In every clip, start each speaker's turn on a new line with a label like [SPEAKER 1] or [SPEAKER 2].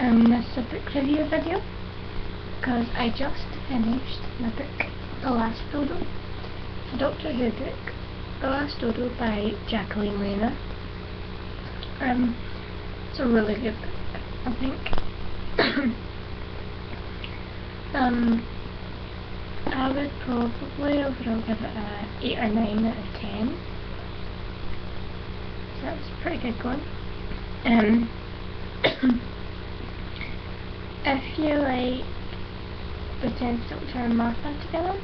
[SPEAKER 1] um, a book review video because I just finished my book The Last Dodo, Doctor Who book, The Last Dodo by Jacqueline Rayner. Um, it's a really good book, I think. um, I would probably overall give it a 8 or 9 out of 10. So that's a pretty good one. Um, if you like 10th Doctor and Martha together,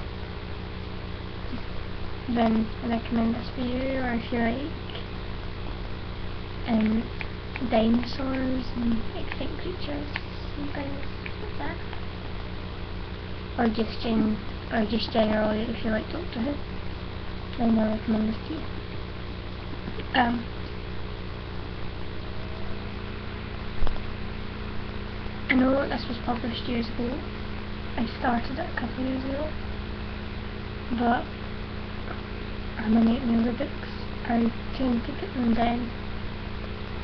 [SPEAKER 1] then I recommend this for you, or if you like um, dinosaurs and extinct creatures and things like that. Or just gen or just generally if you like Doctor Who, then I recommend this to you. Um I know that this was published years ago. I started it a couple years ago. But I'm an eight the books. I tend to put them down.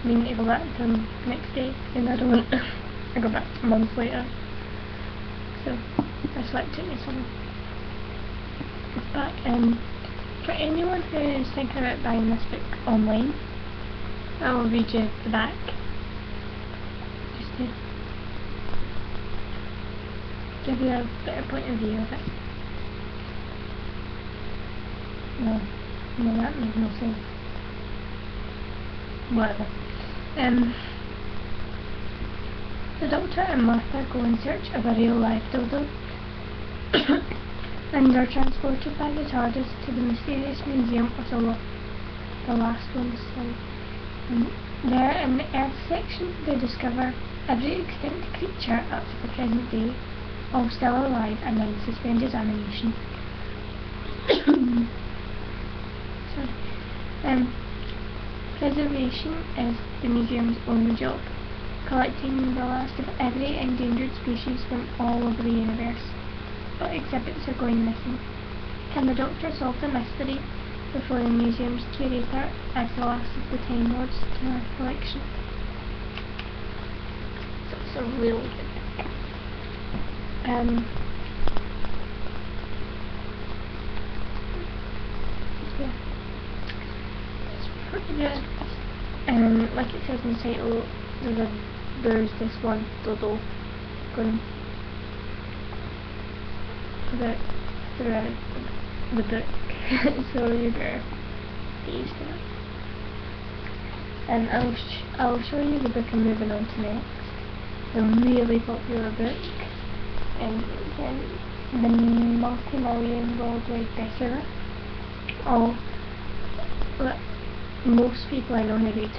[SPEAKER 1] I mean to go back to them next day and I don't I go back months later. So I slept it myself. But um for anyone who is thinking about buying this book online, I will read you the back. Just to give you a better point of view of it. No, no, that makes no sense. Whatever. Um, the Doctor and Martha go in search of a real life dodo and are transported by the TARDIS to the mysterious museum of the, lo the Last One's Life. And there, in the Earth section, they discover every extinct creature up to the present day all still alive and in suspended animation. Sorry. Um, preservation is the museum's only job, collecting the last of every endangered species from all over the universe. But exhibits are going missing. Can the Doctor solve the mystery before the museum's curator adds the last of the Time Lords to our collection? It's a really good um, yeah, it's pretty good. Um, like it says in the title, there's, there's this one dodo going throughout, throughout the book, so you better get used to it. And I'll, sh I'll show you the book I'm moving on to next. A really popular book and the multi-million worldwide better All most people I know who read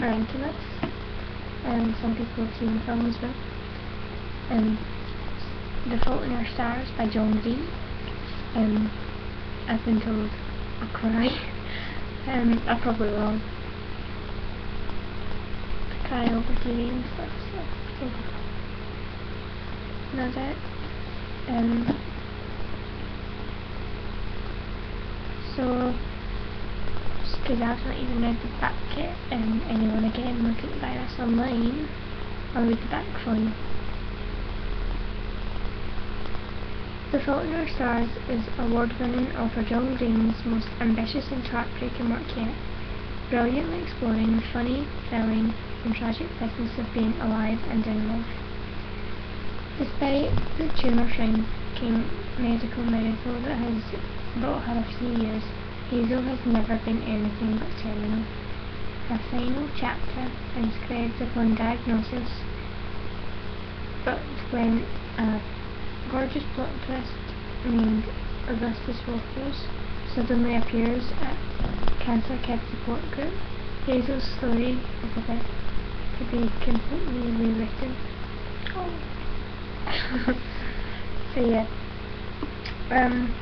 [SPEAKER 1] are into this, and some people have seen the film as well. And The Fault in Our Stars by John Green. Um, I've been told I'll cry. um, I probably will. I cry over TV and stuff, so know that um so because I've not even read the back yet and anyone again looking to buy this online I'll read the back for you The Fault in Our Stars is award-winning author John Green's most ambitious and heartbreaking work yet, brilliantly exploring the funny, thrilling and tragic business of being alive and in love. Despite the tumour shrinking medical miracle that has brought her a few years, Hazel has never been anything but terminal. Her final chapter inscribed upon diagnosis, but when a gorgeous plot twist named Augustus Waters suddenly appears at Cancer Kid Support Group, Hazel's story is about to be completely rewritten. Oh so yeah. Um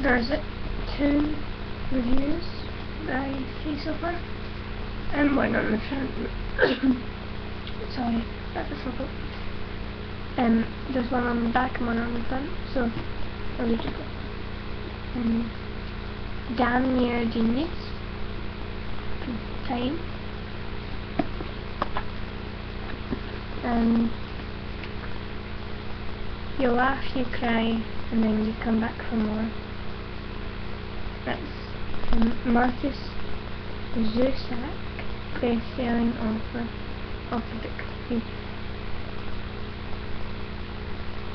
[SPEAKER 1] there's two reviews that I see so far. And one on the front. Sorry, that's a trouble. Um, there's one on the back and one on the front, so I'll read it. Um, Damn Near Genius time. Um, and you laugh, you cry, and then you come back for more. That's from Markus Zusak, best-selling author of the book.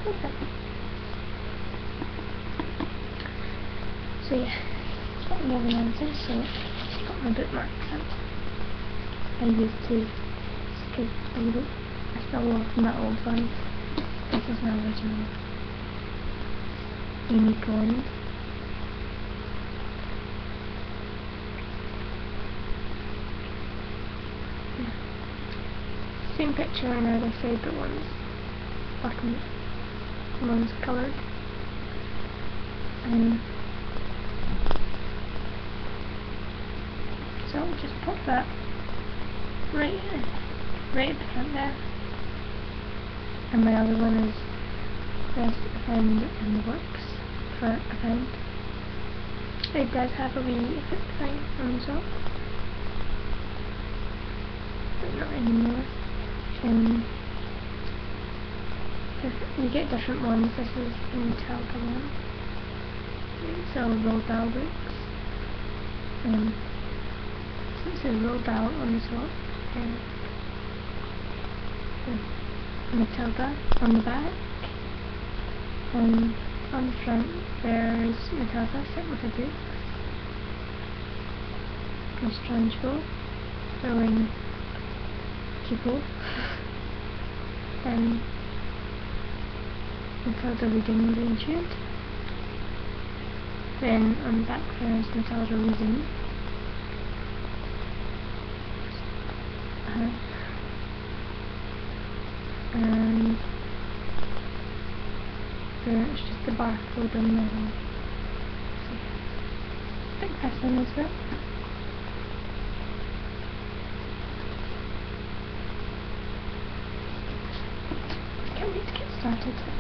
[SPEAKER 1] Okay. So yeah, got moving on to so got my bookmarks up. I used to skip a little. I still love my old ones. This is my original unique one. Same picture and other favourite ones. Black and one's coloured. And so I'll just pop that right here. right at the front there. And my other one is best friend in the works for a. It does have a wee thing on the top. But not anymore. Um, you get different ones. This is the Metallica one. It's all Roald Dahl books. Um, so it says Roald Dahl on the top. And, Matilda on the back. And on the front there's Matilda sitting with. A strange bow. Throwing people. and Matilda reading the ancient. Then on the back there's Matilda reading. Uh, and there it's just the barcode on the so, stick this in as well. Can't wait to get started.